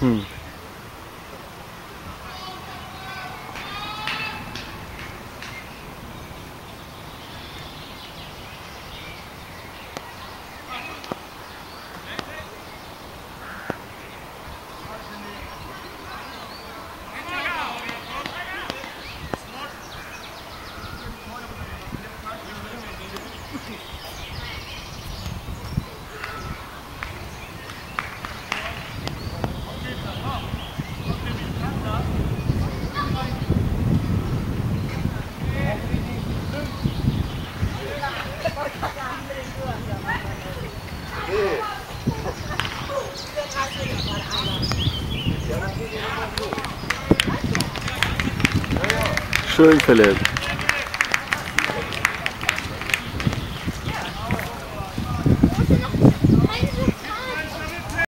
Hm. Show, Felipe.